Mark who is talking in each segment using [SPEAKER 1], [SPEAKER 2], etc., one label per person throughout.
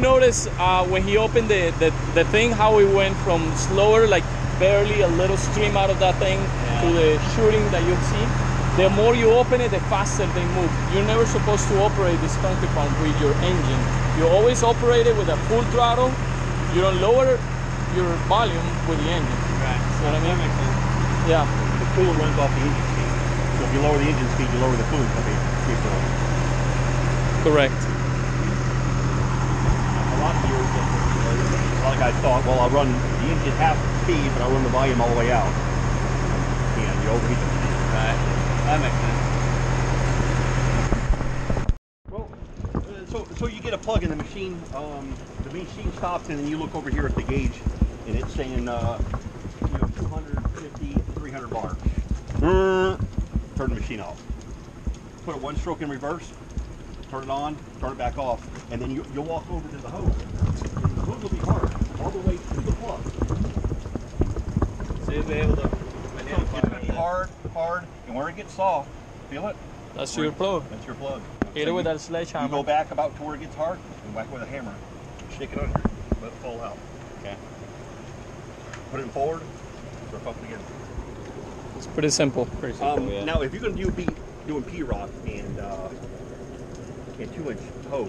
[SPEAKER 1] notice uh, when he opened the, the, the thing how it went from slower, like barely a little stream out of that thing, to the shooting that you'll see? The more you open it, the faster they move. You're never supposed to operate this concrete pump with your engine. You always operate it with a full throttle. You don't lower your volume with the engine.
[SPEAKER 2] Right.
[SPEAKER 1] You know what I mean?
[SPEAKER 2] That makes sense.
[SPEAKER 1] Yeah,
[SPEAKER 3] The coolant runs off the engine speed. So if you lower the engine speed, you lower the coolant speed. speed for it.
[SPEAKER 1] correct.
[SPEAKER 3] Lot of a lot of guys thought, well, I'll run the engine half speed, but I'll run the volume all the way out. And you overheat the machine.
[SPEAKER 2] Right. That makes sense.
[SPEAKER 3] Well, uh, so so you get a plug in the machine. Um, the machine stops, and then you look over here at the gauge, and it's saying, uh, you know, 250, 300 bar. Mm, Turn the machine off. Put it one stroke in reverse. Turn it on. Turn it back off, and then you, you'll walk over to the hose. And the hose will be hard all the way to the plug.
[SPEAKER 2] So you'll be able to
[SPEAKER 3] So it's
[SPEAKER 2] identify
[SPEAKER 3] gonna hard, hard, and where it gets soft, feel it.
[SPEAKER 1] That's your plug.
[SPEAKER 3] That's your plug.
[SPEAKER 1] Hit
[SPEAKER 3] So
[SPEAKER 1] it with
[SPEAKER 3] you-
[SPEAKER 1] that sledgehammer.
[SPEAKER 3] You go back about to where it gets hard and whack with a hammer. Shake it under, let it fall out.
[SPEAKER 2] Okay.
[SPEAKER 3] Put it forward, rip up again.
[SPEAKER 1] It's pretty simple.
[SPEAKER 2] Pretty simple,
[SPEAKER 3] Um,
[SPEAKER 2] yeah.
[SPEAKER 3] Now, if you're going to do be doing P rock and uh, and two inch hose,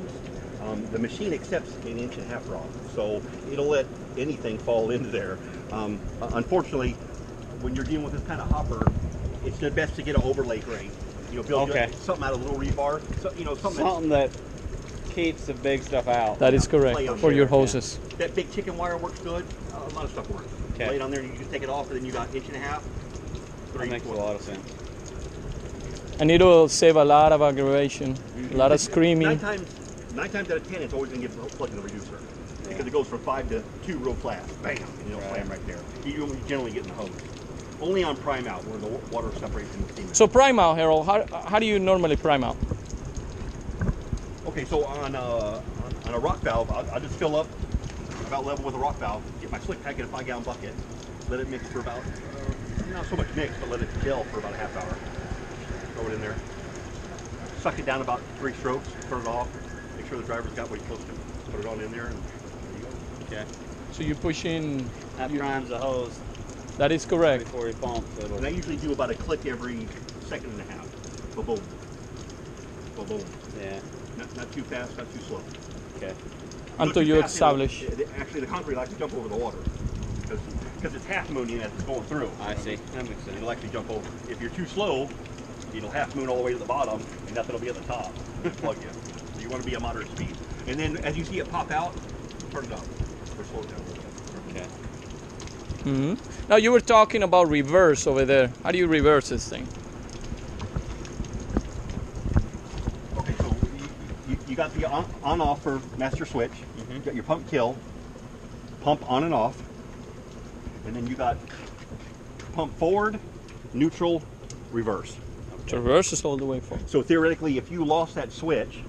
[SPEAKER 3] um, the machine accepts an inch and a half rod, so it'll let anything fall into there. Um, unfortunately, when you're dealing with this kind of hopper, it's the best to get an overlay grade. You know, build
[SPEAKER 2] Okay.
[SPEAKER 3] something out of little rebar, so, you know, something,
[SPEAKER 2] Something that keeps the big stuff out.
[SPEAKER 1] That is correct
[SPEAKER 3] on
[SPEAKER 1] for your
[SPEAKER 2] there, yeah.
[SPEAKER 1] hoses.
[SPEAKER 3] that big chicken wire works good. Uh, a lot of stuff works.
[SPEAKER 2] Okay.
[SPEAKER 3] Lay it on there, and you just take it off, and then you got inch and a half.
[SPEAKER 2] that
[SPEAKER 3] Three,
[SPEAKER 2] makes a lot of sense.
[SPEAKER 1] And it will save a lot of aggravation, a lot of screaming.
[SPEAKER 3] Nine times, nine times out of ten, it's always going to get plugged in the reducer because it goes from five to two real fast. Bam, and it'll
[SPEAKER 2] Right.
[SPEAKER 3] slam right there. You generally get in the hose. Only on prime out where the water separates from the steam.
[SPEAKER 1] So prime out, Harold. How, how do you normally prime out?
[SPEAKER 3] Okay, so on, uh, on, on a rock valve, I'll, I'll just fill up about level with a rock valve, get my slick pack in a five gallon bucket, let it mix for about, uh, not so much mix, but let it gel for about a half hour. Throw it in there. Suck it down about three strokes, turn it off, make sure the driver's got what he's supposed to. Put it on in there and there you go.
[SPEAKER 2] Okay.
[SPEAKER 1] So you push in.
[SPEAKER 2] That
[SPEAKER 1] you-
[SPEAKER 2] primes the hose
[SPEAKER 1] that is correct.
[SPEAKER 2] before you pump.
[SPEAKER 3] And I usually do about a click every second and a half. Boom, boom. Boom, boom.
[SPEAKER 2] yeah.
[SPEAKER 3] Not, not too fast, not too slow.
[SPEAKER 2] Okay.
[SPEAKER 1] Until you
[SPEAKER 3] fast,
[SPEAKER 1] establish.
[SPEAKER 3] it- Actually, the concrete likes to jump over the water because it's half mooning as it's going through.
[SPEAKER 2] I see. That makes sense.
[SPEAKER 3] It'll actually jump over. If you're too slow, it'll half moon all the way to the bottom, and nothing will be at the top. Plug in. So you want to be a moderate speed. And then as you see it pop out, turn it up or slow it down a little bit.
[SPEAKER 2] Okay.
[SPEAKER 1] hmm Now you were talking about reverse over there. How do you reverse this thing?
[SPEAKER 3] Okay, so you, you, you got the on, on off for master switch.
[SPEAKER 2] Mhm.
[SPEAKER 3] You got your pump kill, pump on and off, and then you got pump forward, neutral, reverse.
[SPEAKER 1] So reverse is all the way forward.
[SPEAKER 3] So theoretically, if you lost that switch,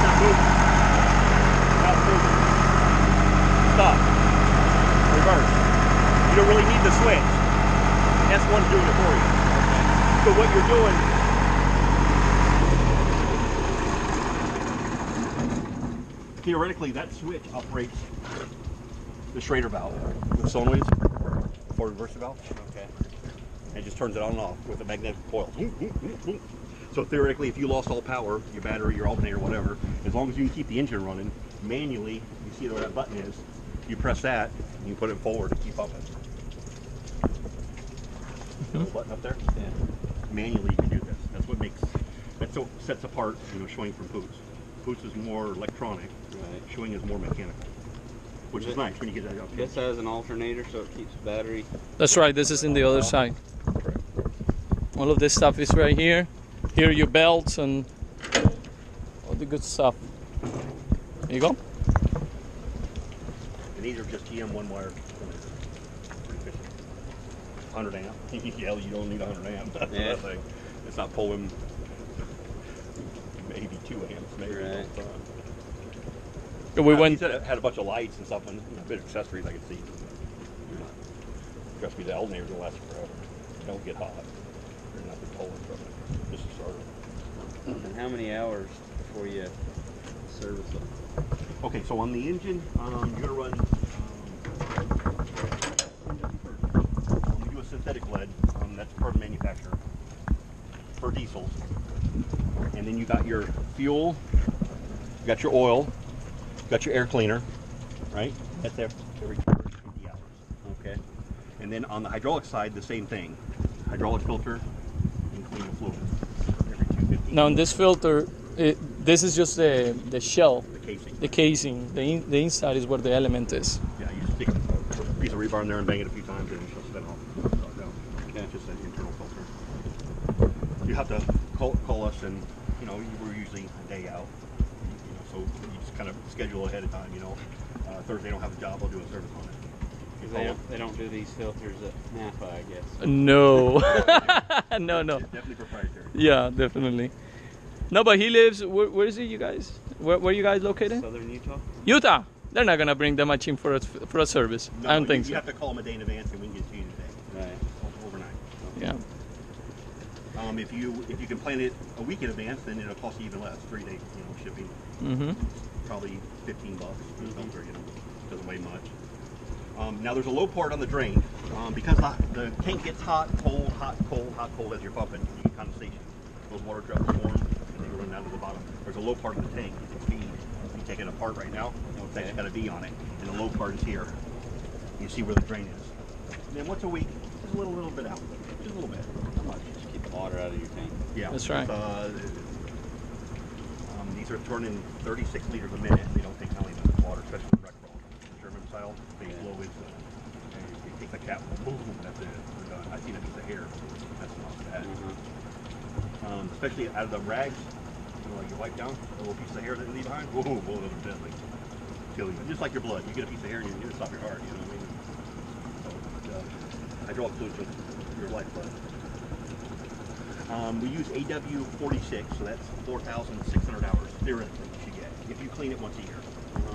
[SPEAKER 3] Stop moving. Stop moving. Stop. Reverse. You don't really need the switch. S1's doing it for you. So what you're doing. Theoretically, that switch operates the Schrader valve the solenoids for reverse valve.
[SPEAKER 2] Okay.
[SPEAKER 3] And it just turns it on and off with a magnetic coil. So theoretically, if you lost all power, your battery, your alternator, whatever, as long as you can keep the engine running manually, you see where that button is. You press that, and you put it forward and keep up it. See the little button up there?
[SPEAKER 2] Yeah.
[SPEAKER 3] Manually, you can do this. That's what makes that's what sets apart, you know, Schwing from Putz. Putz is more electronic.
[SPEAKER 2] Right.
[SPEAKER 3] Schwing is more mechanical, which is
[SPEAKER 2] Is
[SPEAKER 3] nice when you get that up.
[SPEAKER 2] This has an alternator, so it keeps the battery.
[SPEAKER 1] That's right. This is in the other side. All of this stuff is right here. Here are your belts and all the good stuff. There you go.
[SPEAKER 3] And these are just GM one wire. 100 amp. yeah, you don't need 100 amp. That's
[SPEAKER 2] Yeah.
[SPEAKER 3] that thing. It's not pulling maybe two amps, maybe.
[SPEAKER 2] Right.
[SPEAKER 1] We
[SPEAKER 3] Uh,
[SPEAKER 1] went.
[SPEAKER 3] He said it had a bunch of lights and stuff and you know, a bit of accessories I could see. Trust me, the alternator will last forever. Don't get hot or nothing.
[SPEAKER 2] And how many hours before you service them?
[SPEAKER 3] Okay, so on the engine, um, you're gonna run. Um, we do a synthetic lead. Um, that's part of the manufacturer for diesels. And then you got your fuel, you got your oil, you got your air cleaner, right? That's there every 250 hours.
[SPEAKER 2] Okay.
[SPEAKER 3] And then on the hydraulic side, the same thing. Hydraulic filter and clean the fluid every 250.
[SPEAKER 1] Now in this filter, it, this is just the the shell,
[SPEAKER 3] The casing.
[SPEAKER 1] the casing. The in, the inside is where the element is.
[SPEAKER 3] Yeah, you stick a piece of rebar in there and bang it a few times and she'll spin off. No,
[SPEAKER 2] Okay.
[SPEAKER 3] It's just an internal filter. You have to call, call us and, you know, we're usually a day out. You know, so you just kind of schedule ahead of time, you know. Uh, Thursday I don't have a job, I'll do a service on it. You
[SPEAKER 2] 'Cause
[SPEAKER 3] call
[SPEAKER 2] They don't, they don't do these filters at Napa, I guess.
[SPEAKER 1] No, no, no.
[SPEAKER 3] It's definitely proprietary.
[SPEAKER 1] Yeah, definitely. No, but he lives. Where, where is he? you guys? Where, where you guys located?
[SPEAKER 2] Southern Utah?
[SPEAKER 1] Utah. They're not gonna bring that much in for a for a service.
[SPEAKER 3] No,
[SPEAKER 1] I don't
[SPEAKER 3] you,
[SPEAKER 1] think
[SPEAKER 3] you
[SPEAKER 1] so.
[SPEAKER 3] have to call them a day in advance and we can get it to you today,
[SPEAKER 2] Right.
[SPEAKER 3] o- overnight.
[SPEAKER 1] Yeah.
[SPEAKER 3] Um, if you if you can plan it a week in advance, then it'll cost you even less. Three day, you know, shipping.
[SPEAKER 1] Mm-hmm.
[SPEAKER 3] probably 15 bucks filter, you know, doesn't weigh much. Um, now there's a low part on the drain um, because the, the tank gets hot, cold, hot, cold, hot, cold as you're pumping. You get condensation. Those water drops form and they run down to the bottom. There's a low part of the tank. You can see, you take it apart right now. It's actually got a V on it, and the low part is here. You see where the drain is. And then once a week, just a little, little bit out, just a little bit, not much.
[SPEAKER 2] Just keep the water out of your tank.
[SPEAKER 3] Yeah,
[SPEAKER 1] That's right.
[SPEAKER 3] Uh, um, these are turning 36 liters a minute. They don't take hardly much water, especially with Rexroth. German style, they
[SPEAKER 2] Yeah.
[SPEAKER 3] blow into it. And you take the cap, boom, that's it. We're done. I've seen a piece of hair. That's not bad.
[SPEAKER 2] Mhm.
[SPEAKER 3] Um, especially out of the rags, you know, like you wipe down a little piece of hair that you leave behind. Whoa, whoa, those are deadly. Kill you. Just like your blood. You get a piece of hair and you need to stop your heart. You know what I mean? So, uh, hydraulic fluid is your lifeblood. Um, we use AW46, so that's 4,600 hours theoretically you should get if you clean it once a year.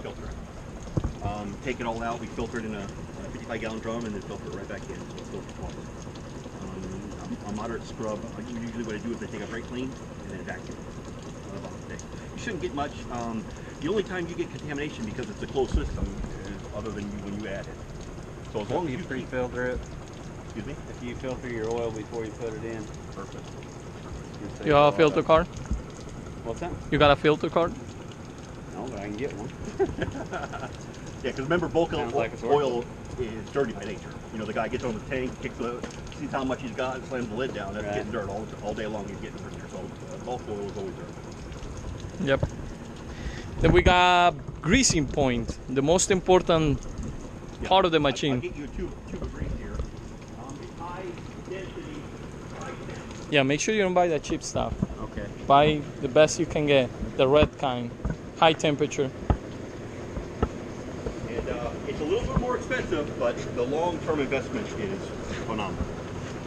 [SPEAKER 3] Filter it. Um, take it all out. We filter it in a, a 55 gallon drum and then filter it right back in. So it filters water. Um, a moderate scrub. uh, Usually what I do is I take a brake clean and then vacuum. on the bottom stick. You shouldn't get much. Um, the only time you get contamination because it's a closed system is other than you, when you add it. So as long as
[SPEAKER 2] You
[SPEAKER 3] you
[SPEAKER 2] pre-filter it.
[SPEAKER 3] excuse me,
[SPEAKER 2] If you filter your oil before you put it in.
[SPEAKER 3] perfect.
[SPEAKER 2] You save
[SPEAKER 1] You have a filter
[SPEAKER 2] of-
[SPEAKER 1] card?
[SPEAKER 2] What's that?
[SPEAKER 1] You got a filter card?
[SPEAKER 2] No, but I can get one.
[SPEAKER 3] Yeah, because remember, bulk
[SPEAKER 2] Sounds
[SPEAKER 3] oil,
[SPEAKER 2] like
[SPEAKER 3] oil is dirty by nature. You know, the guy gets on the tank, kicks the, sees how much he's got, and slams the lid down. That's
[SPEAKER 2] Right.
[SPEAKER 3] getting dirt all, all day long. He's getting dirt. So uh, bulk oil is always dirty.
[SPEAKER 1] Yep. Then we got greasing point, the most important
[SPEAKER 3] Yeah.
[SPEAKER 1] part of the
[SPEAKER 3] I- I'll
[SPEAKER 1] machine.
[SPEAKER 3] get you a tube, tube of grease here. Um, it's high density, high temp.
[SPEAKER 1] Yeah, make sure you don't buy that cheap stuff.
[SPEAKER 2] Okay.
[SPEAKER 1] Buy the best you can get, the red kind, high temperature.
[SPEAKER 3] And uh, it's a little bit more expensive, but the long-term investment is phenomenal.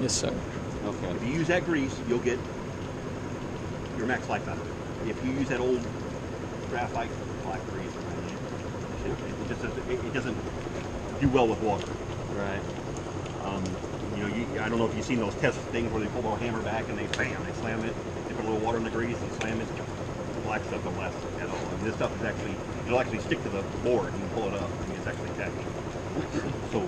[SPEAKER 1] Yes, sir.
[SPEAKER 2] Okay.
[SPEAKER 3] If you use that grease, you'll get your max life out of it. If you use that old graphite black grease, it, it just doesn't, it, it doesn't do well with water.
[SPEAKER 2] Right.
[SPEAKER 3] Um, you know, you, I don't know if you've seen those test things where they pull the hammer back and they bam, they slam it, they put a little water in the grease and slam it. The black stuff don't last at all. And this stuff is actually, it'll actually stick to the board and you pull it up and it's actually tacky. so,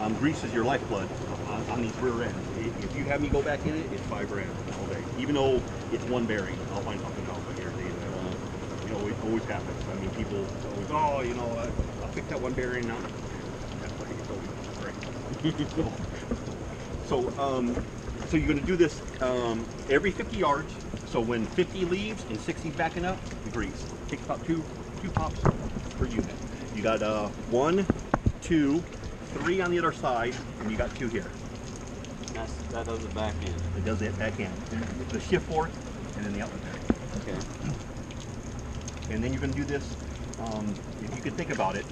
[SPEAKER 3] um, grease is your lifeblood on, on these rear ends. If you have me go back in it, it's five grand all day. Even though it's one bearing, I'll find something else. I guarantee you. that. You know, it always happens. I mean, people always, oh, you know, I, I'll pick that one bearing now. That's why it's always great. So, um, so you're going to do this um, every 50 yards. So when 50 leaves and 60 backing up, the grease. Takes about two two pops per unit. You got uh, one, two, three on the other side, and you got two here.
[SPEAKER 2] That's, that does it back in.
[SPEAKER 3] It does that back end. The shift fork, and then the outlet.
[SPEAKER 2] Okay.
[SPEAKER 3] And then you're going to do this. Um, if you can think about it,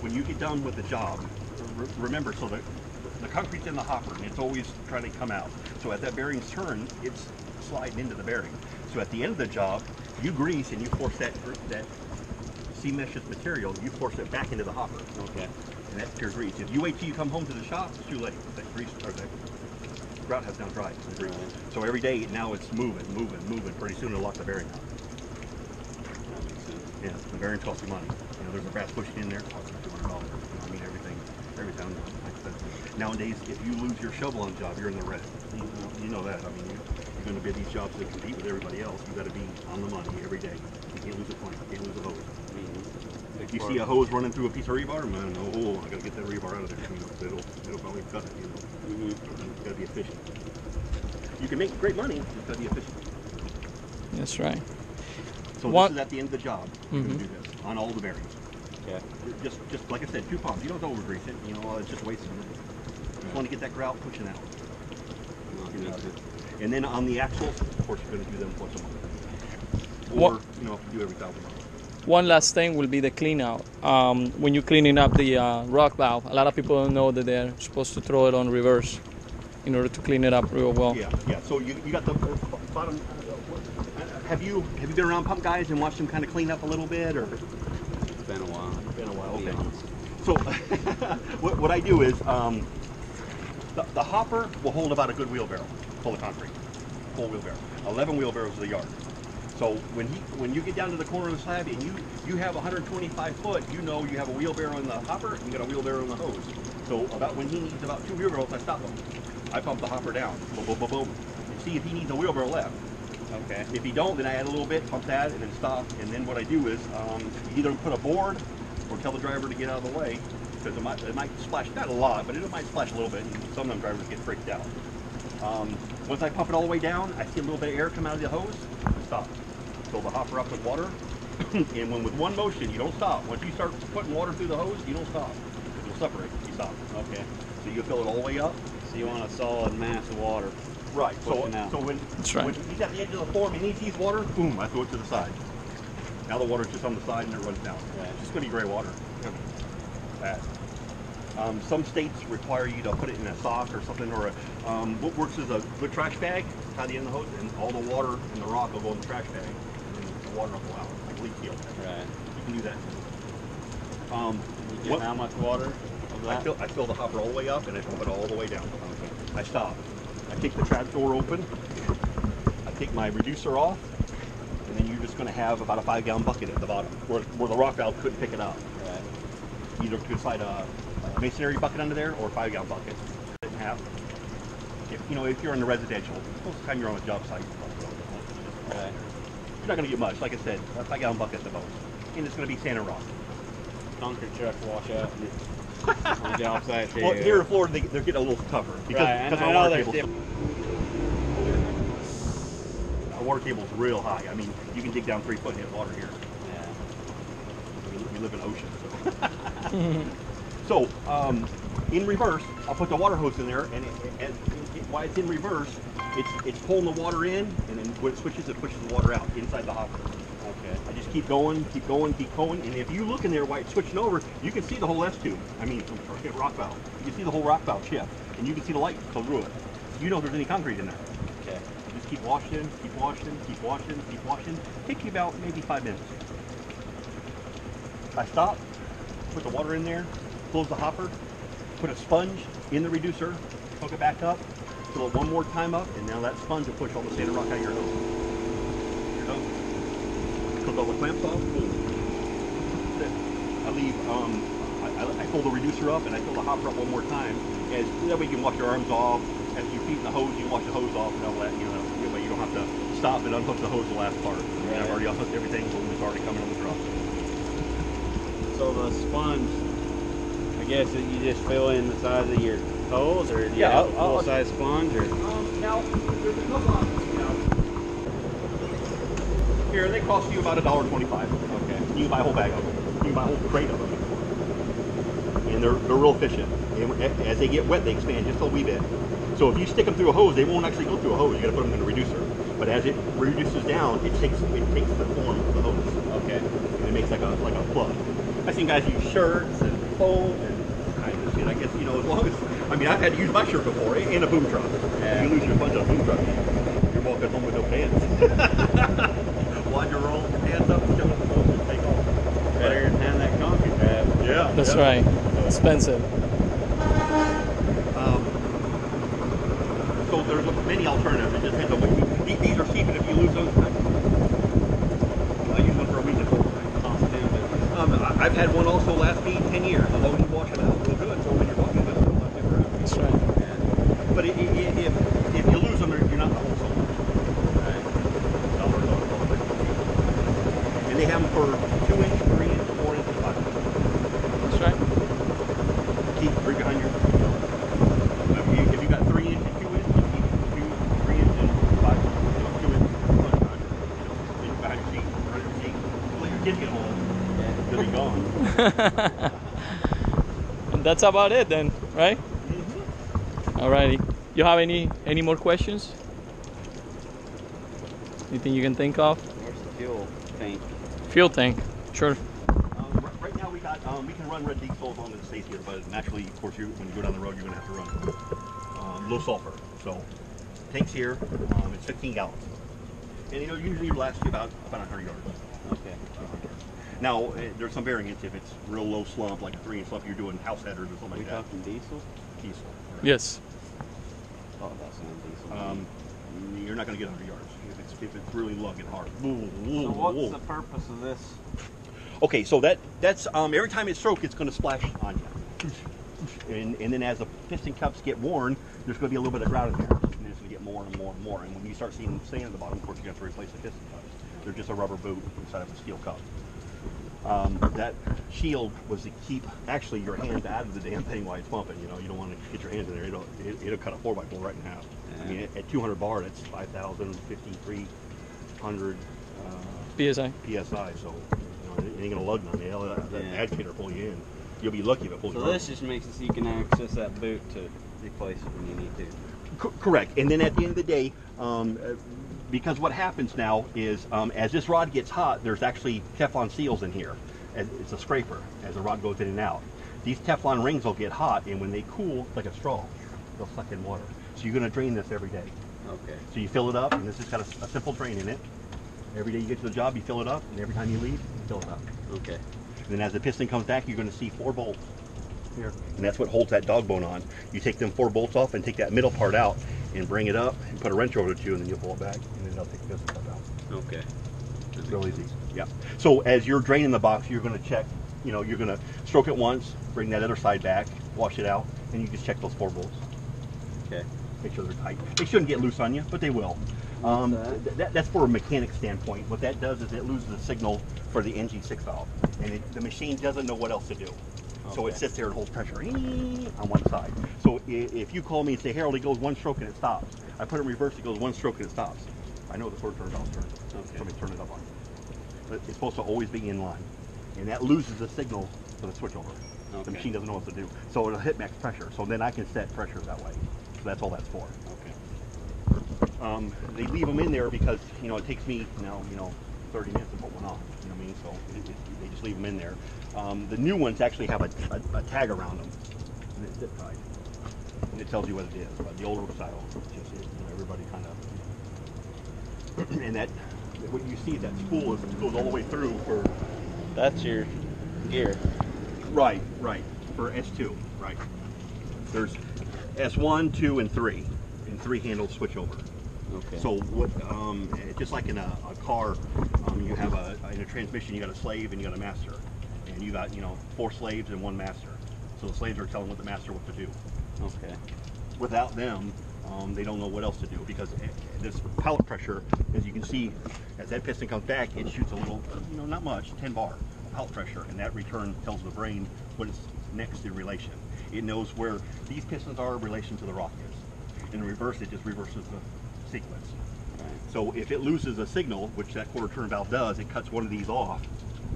[SPEAKER 3] when you get done with the job, re- remember, so the, the concrete's in the hopper and it's always trying to come out. So at that bearing's turn, it's sliding into the bearing. So at the end of the job, you grease and you force that that C-meshes material, you force it back into the hopper.
[SPEAKER 2] Okay.
[SPEAKER 3] And that's pure grease. If you wait till you come home to the shop, it's too late. That grease or that grout has now dried. So every day now it's moving, moving, moving. Pretty soon it'll lock the bearing out.
[SPEAKER 2] That makes sense.
[SPEAKER 3] Yeah, the bearing costs you money. You know, there's a brass bushing in there, costs you two hundred dollars. You know, I mean, everything, everything like that. Nowadays, if you lose your shovel on a job, you're in the red. You, you know that. I mean, you, you're going to be at these jobs that compete with everybody else. You got to be on the money every day. You can't lose a point. You can't lose a hose.
[SPEAKER 2] I mean,
[SPEAKER 3] If you
[SPEAKER 2] part-
[SPEAKER 3] see a hose running through a piece of rebar, man, oh, I got to get that rebar out of there. You know, it'll, it'll probably cut it. You know,
[SPEAKER 2] Mhm.
[SPEAKER 3] you got to be efficient. You can make great money. you've got to be efficient.
[SPEAKER 1] That's right.
[SPEAKER 3] So
[SPEAKER 1] What-
[SPEAKER 3] this is at the end of the job. You're going to do this on all the bearings.
[SPEAKER 2] Yeah.
[SPEAKER 3] just just like I said, two pumps. You don't over grease it. You know, it's just wasting it. Just want to get that grout pushing out.
[SPEAKER 2] Not
[SPEAKER 3] You know,
[SPEAKER 2] good.
[SPEAKER 3] And then on the axles, of course, you're going to do them once a month. Or
[SPEAKER 1] What-
[SPEAKER 3] you know, if you do every thousand miles.
[SPEAKER 1] One last thing will be the clean out. Um, when you're cleaning up the uh, rock valve, a lot of people don't know that they're supposed to throw it on reverse in order to clean it up real well.
[SPEAKER 3] Yeah, yeah. So you, you got the uh, bottom. Uh, have you have you been around pump guys and watched them kind of clean up a little bit, or
[SPEAKER 2] It's been a while.
[SPEAKER 3] It's been a while? Okay.
[SPEAKER 2] honest.
[SPEAKER 3] So what, what I do is um, the, the hopper will hold about a good wheelbarrow full of concrete, full wheelbarrow, 11 wheelbarrows the yard. So when he when you get down to the corner of the slab and you you have 125 foot, you know you have a wheelbarrow in the hopper and you got a wheelbarrow in the hose. So about when he needs about two wheelbarrows, I stop him. I pump the hopper down, boom, boom, boom, boom, and see if he needs a wheelbarrow left.
[SPEAKER 2] Okay.
[SPEAKER 3] If he don't, then I add a little bit, pump that, and then stop. And then what I do is um, either put a board or tell the driver to get out of the way because it might, it might splash, not a lot, but it might splash a little bit. And some of them drivers get freaked out. Um, once I pump it all the way down, I see a little bit of air come out of the hose, stop. Fill the hopper up with water. and when with one motion, you don't stop. Once you start putting water through the hose, you don't stop. You'll separate. You stop.
[SPEAKER 2] Okay.
[SPEAKER 3] So you fill it all the way up.
[SPEAKER 2] So you want a solid mass of water.
[SPEAKER 3] Right. So,
[SPEAKER 2] Pushing out.
[SPEAKER 3] so when,
[SPEAKER 1] That's right.
[SPEAKER 3] when he's at the edge of the form and he sees water, boom, I throw it to the side. Now the water's just on the side and it runs down.
[SPEAKER 2] Right.
[SPEAKER 3] It's just going to be gray water. Bad. Um, some states require you to put it in a sock or something, or a, um, what works is a good trash bag, tie the end of the hose, and all the water and the rock will go in the trash bag, and then the water will go out, like leach field.
[SPEAKER 2] Right.
[SPEAKER 3] You can do that. Um,
[SPEAKER 2] You get
[SPEAKER 3] what-
[SPEAKER 2] how much water
[SPEAKER 3] I fill, I fill the hopper all the way up and I pump it all the way down. I stop. I take the trap door open. I take my reducer off, and then you're just going to have about a five gallon bucket at the bottom where, where the rock valve couldn't pick it up. Either to slide a masonry bucket under there or a five gallon bucket. Split in half. If, you know, if you're on the residential, most of the time you're on a job site.
[SPEAKER 2] Right.
[SPEAKER 3] You're not going to get much. Like I said, a five gallon bucket at the most. And it's going to be sand and rock.
[SPEAKER 2] Concrete truck wash out on job sites.
[SPEAKER 3] Well,
[SPEAKER 2] yeah.
[SPEAKER 3] here in Florida, they, they're getting a little tougher because,
[SPEAKER 2] Right,
[SPEAKER 3] because
[SPEAKER 2] I
[SPEAKER 3] water
[SPEAKER 2] different.
[SPEAKER 3] Our water table's real high. I mean, you can dig down three foot and hit water here.
[SPEAKER 2] Yeah.
[SPEAKER 3] We, we live in ocean. So, so um, in reverse, I'll put the water hose in there, and, it, and it, while it's in reverse, it's it's pulling the water in, and then when it switches, it pushes the water out inside the hopper.
[SPEAKER 2] Okay.
[SPEAKER 3] I just keep going, keep going, keep going, and if you look in there while it's switching over, you can see the whole S tube. I mean, I'm sorry, rock valve. You can see the whole rock valve shift, and you can see the light go through it. You know if there's any concrete in there.
[SPEAKER 2] Okay.
[SPEAKER 3] Just keep washing, keep washing, keep washing, keep washing. Take you about maybe five minutes. I stop, put the water in there, close the hopper, put a sponge in the reducer, hook it back up, fill it one more time up, and now that sponge will push all the sand and rock out of your hose. Your nose. Clip all the clamps off, boom. That's it. I leave, um, I, I, pull the reducer up and I fill the hopper up one more time. As that way you can wash your arms off. As you feed in the hose, you can wash the hose off and all that. You know, that way you don't have to stop and unhook the hose the last part. And I've already unhooked everything, so it's already coming on the truck.
[SPEAKER 2] So the sponge, I guess that you just fill in the size of your hose, or do you
[SPEAKER 3] Yeah,
[SPEAKER 2] have a
[SPEAKER 3] I'll- I'll-
[SPEAKER 2] full size sponge, or
[SPEAKER 3] Um, now, there's a couple options, you know. Here, they cost you about a dollar twenty-five.
[SPEAKER 2] okay,
[SPEAKER 3] You can buy a whole bag of them. You can buy a whole crate of them. And they're, they're real efficient. And as they get wet, they expand just a wee bit. So if you stick them through a hose, they won't actually go through a hose. You got to put them in a reducer. But as it reduces down, it takes it takes the form of the hose,
[SPEAKER 2] okay,
[SPEAKER 3] and it makes like a like a plug. I've seen guys use shirts and foam and kind of shit. I guess you know as long as I mean I've had to use my shirt before in a boom truck.
[SPEAKER 2] Yeah.
[SPEAKER 3] You lose your sponge on a boom truck, you're walking home with no pants. Why'd you roll your pants up, shove up the hose, and take off?
[SPEAKER 2] better than having that concrete trap.
[SPEAKER 3] Yeah,
[SPEAKER 1] That's
[SPEAKER 3] yeah.
[SPEAKER 1] right. Expensive.
[SPEAKER 3] Um, so alternatives. It just depends on what you. These, these are cheap, and if you lose those, I, I use one for a week or so. Um, I- I've had one also last me 10 years. As you wash it out real good, so when you're walking, it's not different.
[SPEAKER 1] That's right.
[SPEAKER 3] But i- i- i- if, if you lose them, you're not the whole soul. And they have them for 2 inch, 3 inch, 4 inch, and 5 inch.
[SPEAKER 1] That's right.
[SPEAKER 3] Keep 3 behind your. If you, if you got 3 inch and 2 inch, you keep 2, 3 inch and 5 inch, you know, 2 inch front behind you. You know, then you behind your seat, front of your seat. Let your kids get home. They'll be gone.
[SPEAKER 1] and that's about it then, right? Alrighty. You have any any more questions? Anything you can think of?
[SPEAKER 2] Where's the fuel tank?
[SPEAKER 1] Fuel tank. Sure.
[SPEAKER 3] Um, right, now we got um, we can run red diesel as long as it stays here, but naturally, of course, you when you go down the road, you're gonna have to run um, low sulfur. So tanks here, um, it's 15 gallons, and you know usually it lasts you about about 100 yards.
[SPEAKER 2] Okay.
[SPEAKER 3] Now eh, there's some variants if it's real low slump, like a three inch slump, you're doing house headers or something
[SPEAKER 2] we
[SPEAKER 3] like that.
[SPEAKER 2] talking diesel?
[SPEAKER 3] Diesel.
[SPEAKER 1] Yes.
[SPEAKER 2] Thought that sounded diesel.
[SPEAKER 3] Um, you're not gonna get 100 yards if it's if it's really lugging hard.
[SPEAKER 2] so what's the purpose of this?
[SPEAKER 3] Okay, so that that's um, every time it strokes, it's going to splash on you. And, and then as the piston cups get worn, there's going to be a little bit of grout in there. And it's going to get more and more and more. And when you start seeing sand at the bottom, of course, you have to replace the piston cups. They're just a rubber boot inside of a steel cup. Um, that shield was to keep actually your hand out of the damn thing while it's pumping. You know, you don't want to get your hands in there. It'll, it, it'll cut a 4 by 4 right in half. I mean, at, at 200 bar, that's 5,000, 5,300 uh,
[SPEAKER 1] PSI.
[SPEAKER 3] PSI, so you know, it ain't gonna lug none. They'll let that
[SPEAKER 2] Yeah.
[SPEAKER 3] agitator pull you in. You'll be lucky if it pulls
[SPEAKER 2] So
[SPEAKER 3] you
[SPEAKER 2] this just makes it so you can access that boot to replace it when you need to.
[SPEAKER 3] Co- correct. And then at the end of the day, um, because what happens now is um, as this rod gets hot, there's actually Teflon seals in here. It's a scraper as the rod goes in and out. These Teflon rings will get hot, and when they cool, like a straw, they'll suck in water. So you're gonna drain this every day.
[SPEAKER 2] Okay.
[SPEAKER 3] So you fill it up, and this has got a, a simple drain in it. Every day you get to the job, you fill it up, and every time you leave, you fill it up.
[SPEAKER 2] Okay.
[SPEAKER 3] And then as the piston comes back, you're going to see four bolts here. And that's what holds that dog bone on. You take them four bolts off and take that middle part out and bring it up and put a wrench over it to you and then you'll pull it back and then they'll take the piston cup out.
[SPEAKER 2] Okay.
[SPEAKER 3] It's real easy. Yeah. So as you're draining the box, you're going to check, you know, you're going to stroke it once, bring that other side back, wash it out, and you just check those four bolts.
[SPEAKER 2] Okay.
[SPEAKER 3] Make sure they're tight. They shouldn't get loose on you, but they will. Um, th- that, that's for a mechanic standpoint. What that does is it loses the signal for the NG6 valve, and it, the machine doesn't know what else to do. So it sits there and holds pressure on one side. So if you call me and say, Harold, it goes one stroke and it stops. I put it in reverse, it goes one stroke and it stops. I know the sword turns off turn.
[SPEAKER 2] Okay.
[SPEAKER 3] Somebody turn it up on. But it's supposed to always be in line. And that loses the signal for the switchover. The
[SPEAKER 2] Okay.
[SPEAKER 3] machine doesn't know what to do. So it'll hit max pressure. So then I can set pressure that way. So that's all that's for.
[SPEAKER 2] Okay.
[SPEAKER 3] Um, they leave them in there because you know it takes me now you know 30 minutes to put one on. You know what I mean? So it, it, they just leave them in there. Um, the new ones actually have a, a, a tag around them, and it's zip tied, and it tells you what it is. But the older style, just you know, everybody kind of and that what you see that spool is goes all the way through for
[SPEAKER 2] That's your gear.
[SPEAKER 3] right, right for S2, right. There's S1, 2, and 3, and three handles switch over.
[SPEAKER 2] Okay.
[SPEAKER 3] So what, um, just like in a, a car, um, you have a, in a transmission, you got a slave and you got a master. And you got, you know, four slaves and one master. So the slaves are telling what the master what to do.
[SPEAKER 2] okay.
[SPEAKER 3] Without them, um, they don't know what else to do because this pilot pressure, as you can see, as that piston comes back, it shoots a little, you know, not much, 10 bar pilot pressure, and that return tells the brain what is next in relation. It knows where these pistons are in relation to the rockets. In reverse, it just reverses the sequence.
[SPEAKER 2] Right.
[SPEAKER 3] So if it loses a signal, which that quarter turn valve does, it cuts one of these off.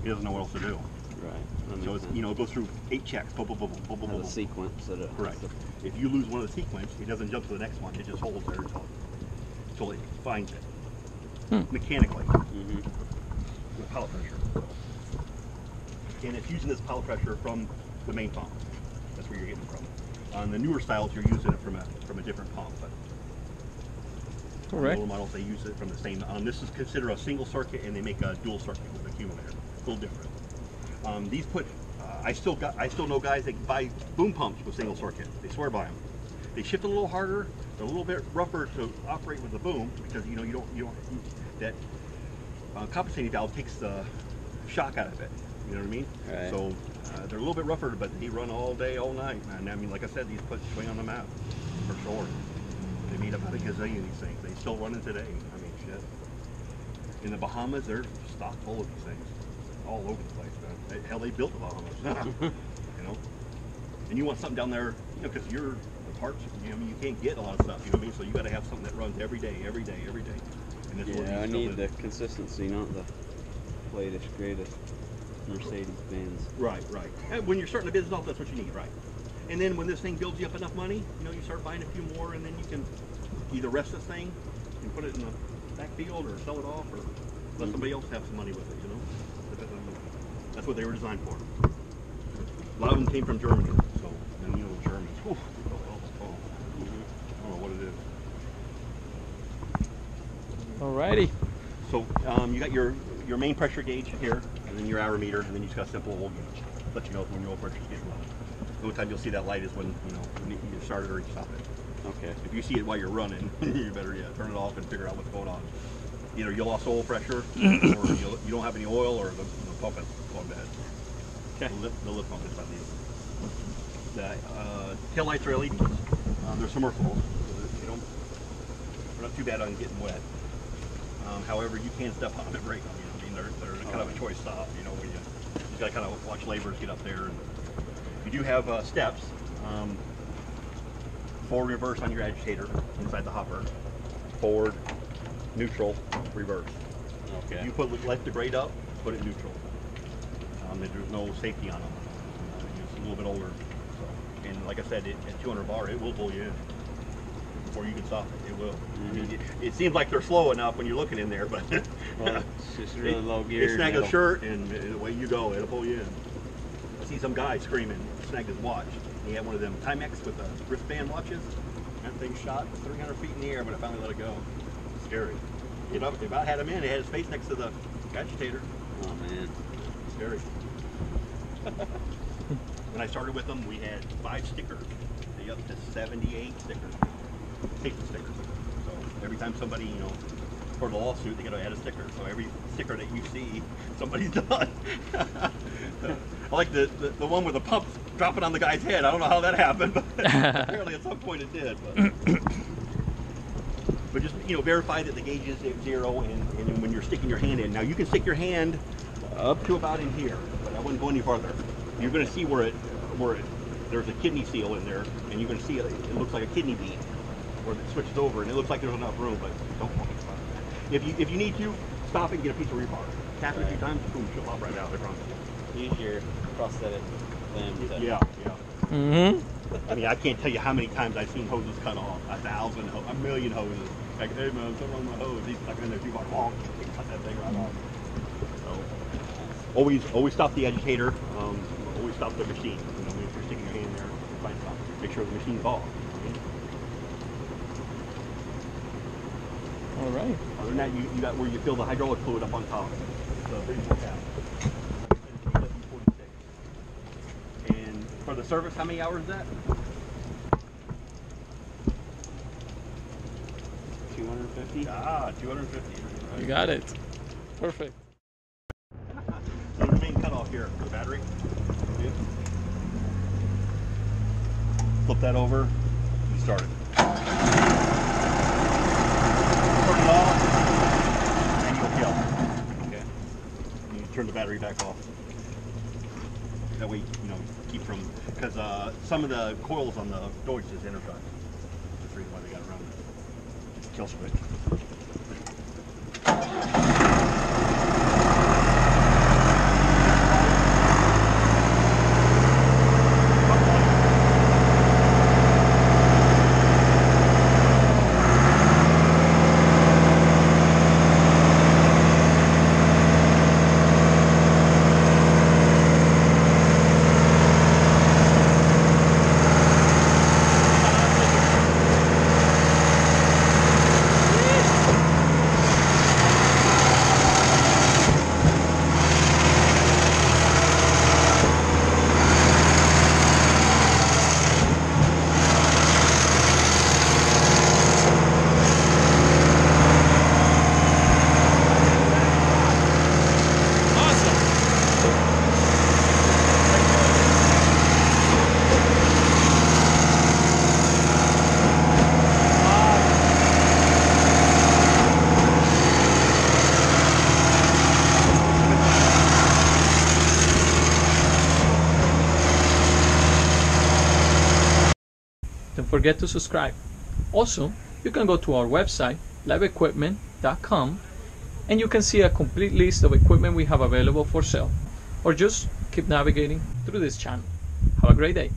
[SPEAKER 3] It doesn't know what else to do.
[SPEAKER 2] Right.
[SPEAKER 3] So
[SPEAKER 2] makes
[SPEAKER 3] it's, you know, it goes through eight checks. Boom, boom, boom, boom, boom, boom,
[SPEAKER 2] Has a
[SPEAKER 3] boom.
[SPEAKER 2] sequence that it
[SPEAKER 3] Correct. If you lose one of the sequence, it doesn't jump to the next one. It just holds there until, until it finds it.
[SPEAKER 1] Hmm.
[SPEAKER 3] Mechanically,
[SPEAKER 2] Mm-hmm.
[SPEAKER 3] with pilot pressure. And it's using this pilot pressure from the main pump. That's where you're getting it from. On the newer styles, you're using it from a from a different pump, but on the
[SPEAKER 1] Correct.
[SPEAKER 3] older models, they use it from the same. Um, this is considered a single circuit, and they make a dual circuit with accumulator. A little different. Um, these put. Uh, I still got. I still know guys that buy boom pumps with single circuit. They swear by them. They shift a little harder, They're a little bit rougher to operate with the boom because you know you don't you don't that uh, compensating valve takes the shock out of it. You know what I mean?
[SPEAKER 2] Right.
[SPEAKER 3] So uh, they're a little bit rougher, but they run all day, all night. And I mean, like I said, these put Schwing on the map for sure. They made about a gazillion of these things. They still running today. I mean, shit. In the Bahamas, they're stock full of these things, all over the place, man. They- Hell, they built the Bahamas. you know. And you want something down there, you know, because you're the parts. You know, I mean, you can't get a lot of stuff. You know what I mean? So you got to have something that runs every day, every day, every day. And that's
[SPEAKER 2] Yeah, I need the consistency, not the latest, greatest Mercedes Benz.
[SPEAKER 3] Right, right. And when you're starting a business off, that's what you need, right? And then when this thing builds you up enough money, you know, you start buying a few more, and then you can either rest this thing and put it in the backfield, or sell it off, or let
[SPEAKER 2] Mhm.
[SPEAKER 3] somebody else have some money with it. You know, Depends on the- that's what they were designed for. A lot of them came from Germany, so and you know, Germans. whew, oh, oh, oh. I don't know what it is.
[SPEAKER 1] Alrighty.
[SPEAKER 3] So um, you got your your main pressure gauge here, and then your hour meter, and then you just got a simple oil gauge. Let you know when your oil pressure's getting low. The only time you'll see that light is when you know when you start it or you stop it.
[SPEAKER 2] Okay.
[SPEAKER 3] If you see it while you're running, you better yeah turn it off and figure out what's going on. Either you lost oil pressure, or you, you don't have any oil, or the, the pump is going bad.
[SPEAKER 2] Okay.
[SPEAKER 3] The lift, the lift pump is bad. The uh, tail lights are LEDs. Uh, they're submersibles. So they don't, they're not too bad on getting wet. Um, however, you can step on and brake on you. I mean, they're, they're kind of a choice stop. You know, where you you got to kind of watch laborers get up there. And you do have uh, steps. Um, forward, reverse on your agitator inside the hopper. Forward, neutral, reverse.
[SPEAKER 2] Okay.
[SPEAKER 3] you put let the grade up, put it neutral. Um, there's no safety on them. Uh, it's a little bit older. So, and like I said, it, at 200 bar, it will pull you in before you can stop it. It will. I mean, it, it seems like they're slow enough when you're looking in there, but
[SPEAKER 2] Well, it's just really
[SPEAKER 3] it-
[SPEAKER 2] low gear.
[SPEAKER 3] snag
[SPEAKER 2] and
[SPEAKER 3] a shirt, and uh, away you go. It'll pull you in. See some guy screaming, snagged his watch. He had one of them Timex with the wristband watches. That thing shot 300 feet in the air, but I finally let it go. Scary. It up, about had him in. It had his face next to the agitator.
[SPEAKER 2] Oh man.
[SPEAKER 3] Scary. when I started with them, we had five stickers. They up to 78 stickers, safety stickers. So every time somebody, you know, for the lawsuit, they got to add a sticker. So every sticker that you see, somebody's done. I like the, the, the one with the pump dropping on the guy's head. I don't know how that happened, but apparently at some point it did. But, but just you know, verify that the gauge is at zero, and, and when you're sticking your hand in, now you can stick your hand up to about in here, but I wouldn't go any farther. You're going to see where it, where it, there's a kidney seal in there, and you're going to see it, it looks like a kidney bean, where it switches over, and it looks like there's enough room, but don't. If you if you need to, stop and get a piece of rebar. Tap it a few times, boom, she'll pop right out. I promise you.
[SPEAKER 2] Use your prosthetic limb to
[SPEAKER 3] Yeah, yeah.
[SPEAKER 1] Mm-hmm.
[SPEAKER 3] I mean, I can't tell you how many times I've seen hoses cut off. A thousand, ho- a million hoses. Like, hey man, something on my hose. He's stuck in there too far. Bonk. Cut that thing right off. So, always, always stop the agitator. Um, always stop the machine. You know, if you're sticking your hand there, find stop. Make sure the machine's off.
[SPEAKER 1] All right.
[SPEAKER 3] Other than that, you, you got where you fill the hydraulic fluid up on top. The breathable cap. And for the service, how many hours is that?
[SPEAKER 2] 250.
[SPEAKER 3] Ah, 250.
[SPEAKER 1] You got it. Perfect.
[SPEAKER 3] So the main cutoff here for the battery. Flip that over. You start it. Turn it off. And you'll kill. Okay. And you turn the battery back off. That way, you know, keep from because uh, some of the coils on the Deutz is intercut. That's the reason why they got around the kill switch.
[SPEAKER 1] Forget to subscribe. Also, you can go to our website, livequipment.com, and you can see a complete list of equipment we have available for sale. Or just keep navigating through this channel. Have a great day.